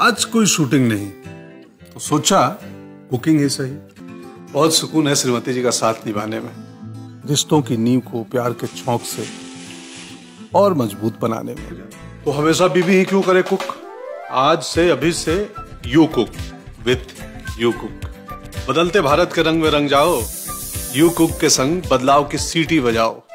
आज कोई शूटिंग नहीं। तो सोचा बुकिंग ही सही। बहुत सुकून है श्रीमती जी का साथ निभाने में। रिश्तों की नींव को प्यार के छौंक से और मज़बूत बनाने में। तो हमेशा बीबी ही क्यों करे कुक आज से, अभी से you cook with you cook बदलते भारत के रंग में रंग जाओ यू कुक के संग बदलाव की सीटी बजाओ।